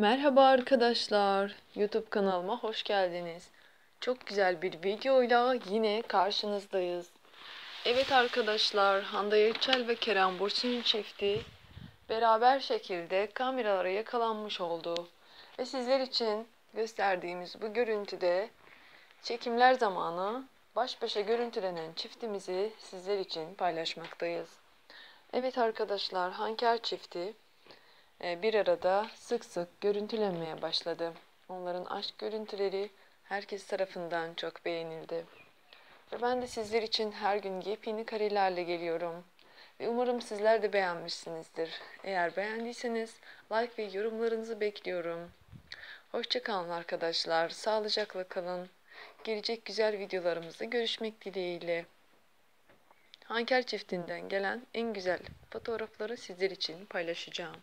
Merhaba arkadaşlar. YouTube kanalıma hoş geldiniz. Çok güzel bir videoyla yine karşınızdayız. Evet arkadaşlar, Hande Erçel ve Kerem Bürsin çifti beraber şekilde kameralara yakalanmış oldu. Ve sizler için gösterdiğimiz bu görüntüde çekimler zamanı baş başa görüntülenen çiftimizi sizler için paylaşmaktayız. Evet arkadaşlar, Hanker çifti bir arada sık sık görüntülenmeye başladı. Onların aşk görüntüleri herkes tarafından çok beğenildi. Ve ben de sizler için her gün yepyeni karelerle geliyorum. Ve umarım sizler de beğenmişsinizdir. Eğer beğendiyseniz like ve yorumlarınızı bekliyorum. Hoşçakalın arkadaşlar. Sağlıcakla kalın. Gelecek güzel videolarımızda görüşmek dileğiyle. Hanker çiftinden gelen en güzel fotoğrafları sizler için paylaşacağım.